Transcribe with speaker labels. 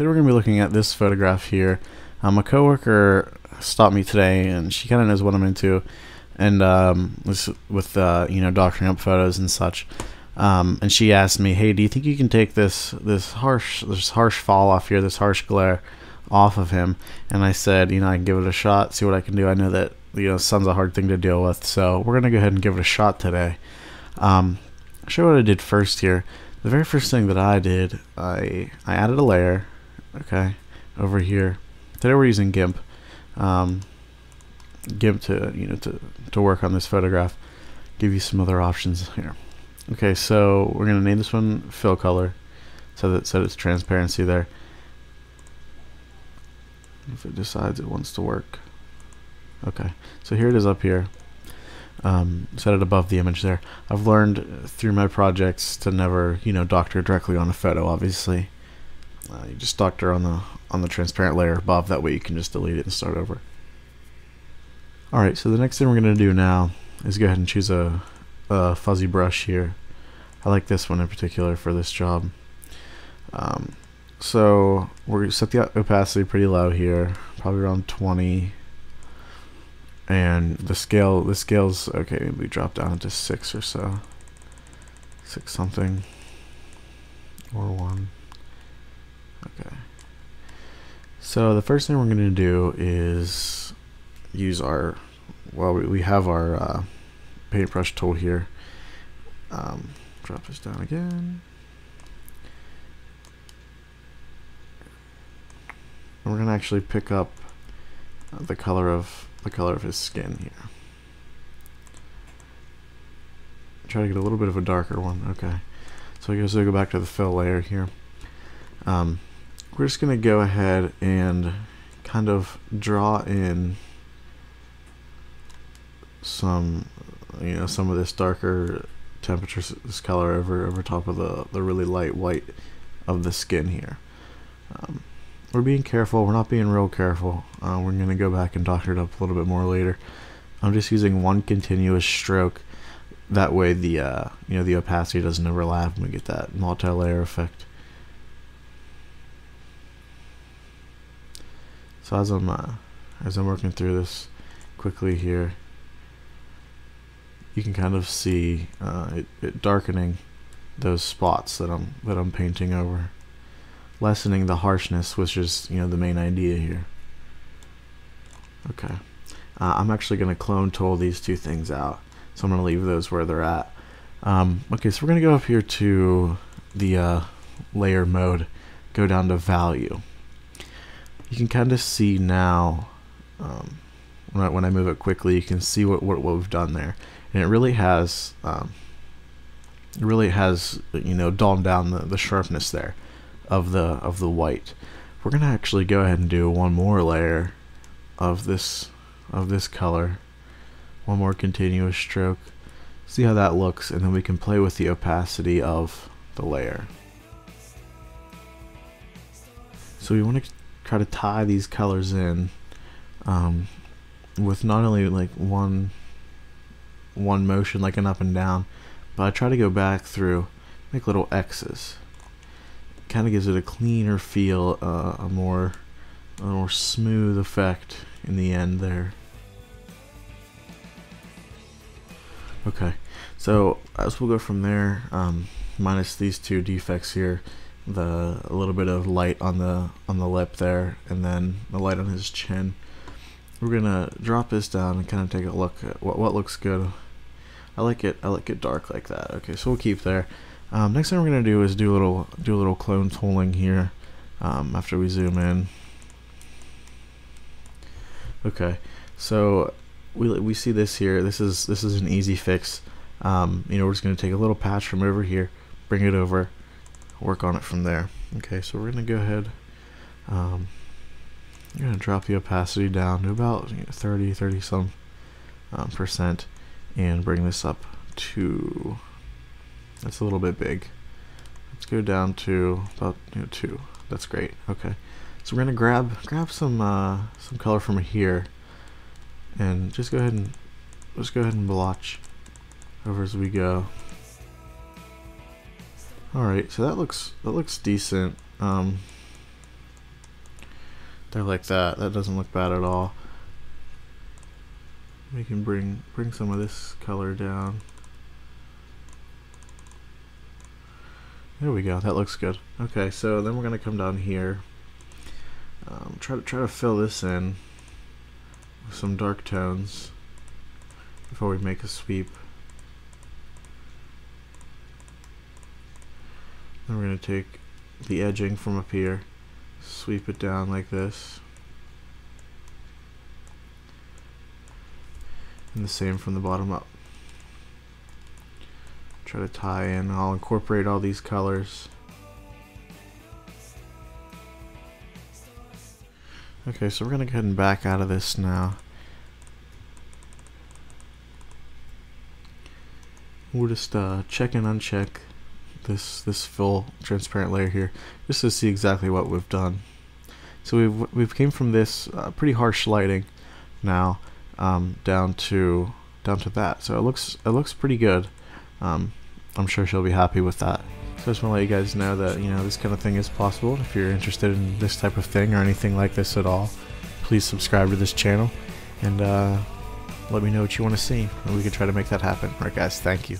Speaker 1: today we're going to be looking at this photograph here. Um, a coworker stopped me today, and she kind of knows what I'm into, and um, with, with uh, you know doctoring up photos and such. Um, and she asked me, "Hey, do you think you can take this this harsh this harsh fall off here, this harsh glare off of him?" And I said, "You know, I can give it a shot, see what I can do. I know that you know sun's a hard thing to deal with, so we're gonna go ahead and give it a shot today." Um, show what I did first here. The very first thing that I did, I I added a layer, okay, over here. Today we're using GIMP, um, GIMP to you know to to work on this photograph. Give you some other options here. Okay, so we're gonna name this one fill color, so that so it's transparency there. If it decides it wants to work. Okay, so here it is up here um, set it above the image there. I've learned through my projects to never, you know, doctor directly on a photo. Obviously, uh, you just doctor on the on the transparent layer above. That way, you can just delete it and start over. All right. So the next thing we're gonna do now is go ahead and choose a, a fuzzy brush here. I like this one in particular for this job. Um, so we're gonna set the opacity pretty low here, probably around 20 and the scale the scales okay we drop down to six or so six something or one okay so the first thing we're going to do is use our well we, have our uh, paintbrush tool here um, drop this down again and we're going to actually pick up the color of the color of his skin here. Try to get a little bit of a darker one. Okay. So I guess we'll go back to the fill layer here. Um, we're just going to go ahead and kind of draw in some, you know, some of this darker temperature, this color over over top of the the really light white of the skin here. Um, we're being careful. We're not being real careful. Uh, we're going to go back and doctor it up a little bit more later. I'm just using one continuous stroke. That way the uh, you know the opacity doesn't overlap and we get that multi-layer effect. So as I'm uh, as I'm working through this quickly here, you can kind of see uh, it, it darkening those spots that I'm that I'm painting over lessening the harshness, which is you know the main idea here. Okay, uh, I'm actually going to clone tool these two things out, so I'm going to leave those where they're at. Um, okay, so we're going to go up here to the uh, layer mode, go down to value. You can kind of see now, um, when, I, when I move it quickly, you can see what, what, what we've done there. And it really has, um, it really has, you know, dulled down the, the sharpness there of the of the white. We're gonna actually go ahead and do one more layer of this of this color. One more continuous stroke. See how that looks, and then we can play with the opacity of the layer. So we want to try to tie these colors in um, with not only like one one motion like an up and down, but I try to go back through, make little X's kind of gives it a cleaner feel, uh, a more a more smooth effect in the end there. Okay, so as we'll go from there, um, minus these two defects here, the a little bit of light on the on the lip there, and then the light on his chin. We're gonna drop this down and kind of take a look at what what looks good. I like it. I like it dark like that. Okay, so we'll keep there. Um, next thing we're gonna do is do a little do a little clone tooling here um, after we zoom in. Okay, so we we see this here. This is this is an easy fix. Um, you know, we're just gonna take a little patch from over here, bring it over, work on it from there. Okay, so we're gonna go ahead. Um, I'm gonna drop the opacity down to about 30, 30 some um, percent, and bring this up to that's a little bit big. Let's go down to about you know, two. That's great. Okay, so we're gonna grab grab some uh, some color from here, and just go ahead and just go ahead and blotch over as we go. All right, so that looks that looks decent. Um, They're like that. That doesn't look bad at all. We can bring bring some of this color down. There we go. That looks good. Okay, so then we're gonna come down here. Um, try to try to fill this in with some dark tones before we make a sweep. Then we're gonna take the edging from up here, sweep it down like this. And the same from the bottom up. Try to tie in, I'll incorporate all these colors. Okay, so we're gonna go ahead and back out of this now. We'll just uh, check and uncheck this this full transparent layer here just to see exactly what we've done. So we've we've came from this uh, pretty harsh lighting now um, down to down to that. So it looks it looks pretty good. Um, I'm sure she'll be happy with that. So I just want to let you guys know that you know this kind of thing is possible. If you're interested in this type of thing or anything like this at all, please subscribe to this channel and uh, let me know what you want to see, and we can try to make that happen. Alright, guys, thank you.